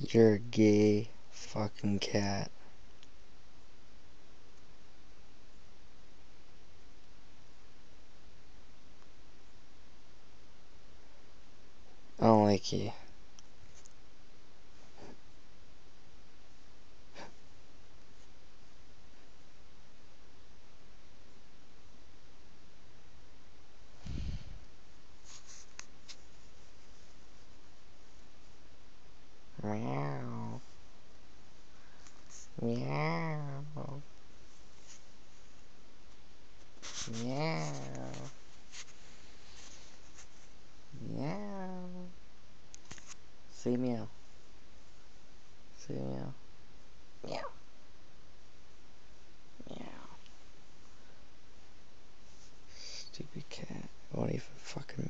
You're a gay fucking cat. I don't like you. Meow. Meow. Meow. Meow. Say meow. Say meow. Meow. Meow. Stupid cat. Won't even fucking.